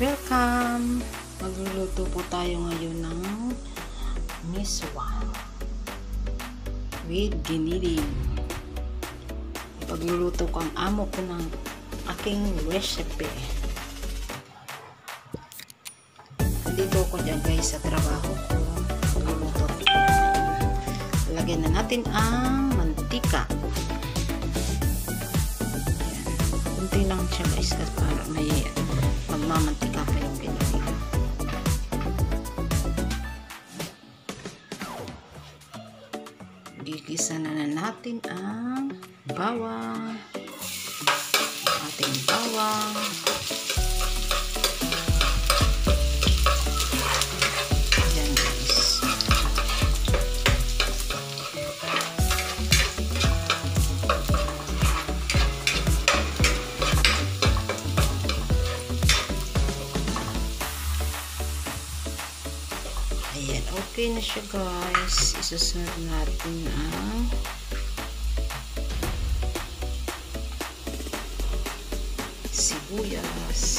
Welcome! Magluluto po tayo ngayon ng miswa with giniling. Pagluluto ko ang amo ko ng aking recipe. Dito ko dyan guys sa trabaho ko. Pagluluto. Lagyan na natin ang mantika. Ayan. Kunti lang siya guys para may magmamantika pa yung giniling. Gigisa na na natin ang bawang. Ating bawang. Okay na siya guys. Isusunod natin ang sibuyas.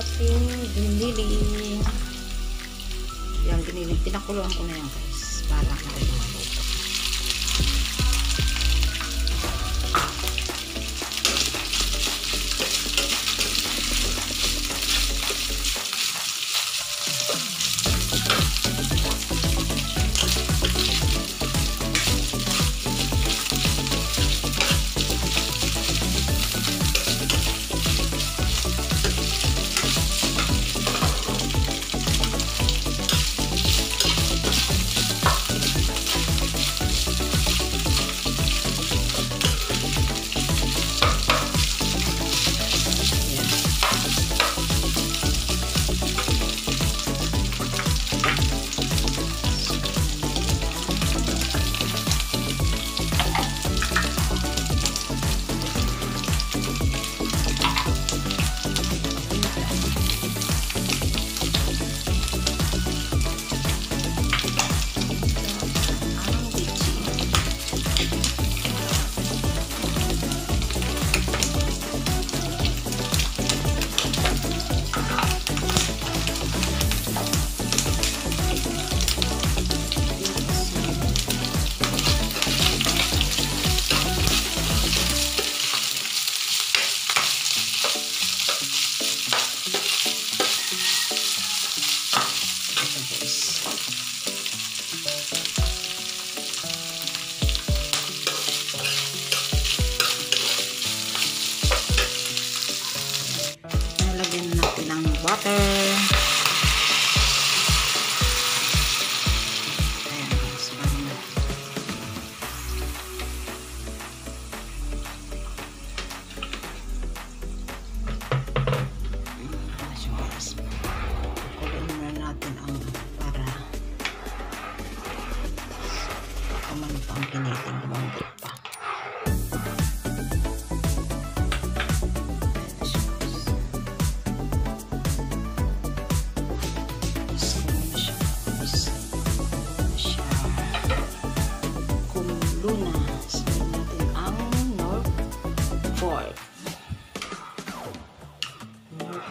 Ating giniling. Yan, giniling. Pinakuluan ko na yan guys. Para madali water. North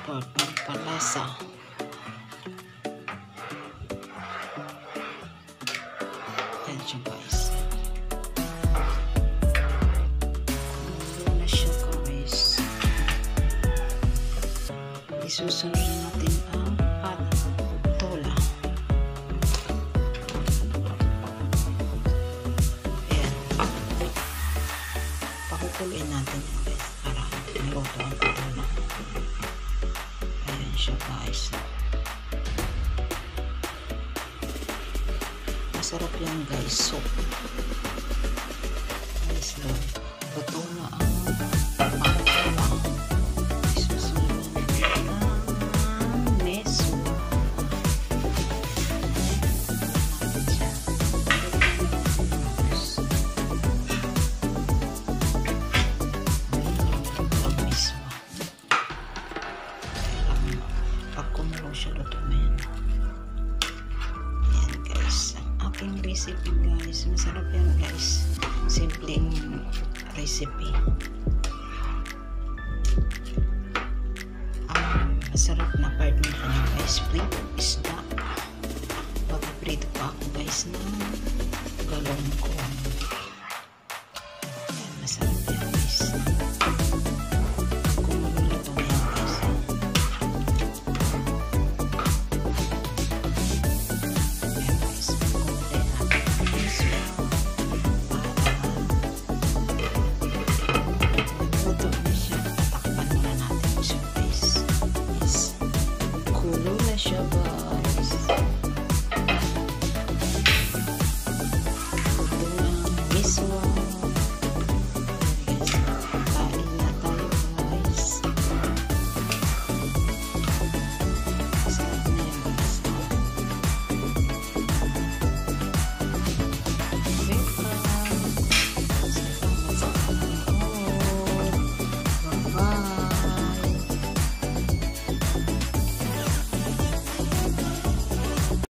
Fork ng Palasa. Ayan siya guys. Isusunod na natin ang patola. masarap yan guys soup guys no bato na ang Pag kumulong siya doon, aking recipe guys. Masarap yan guys. Simpleng recipe. Ang masarap na partner ko niya guys. Prito isda. Papaprito pa ako guys ng galong ko. Peace.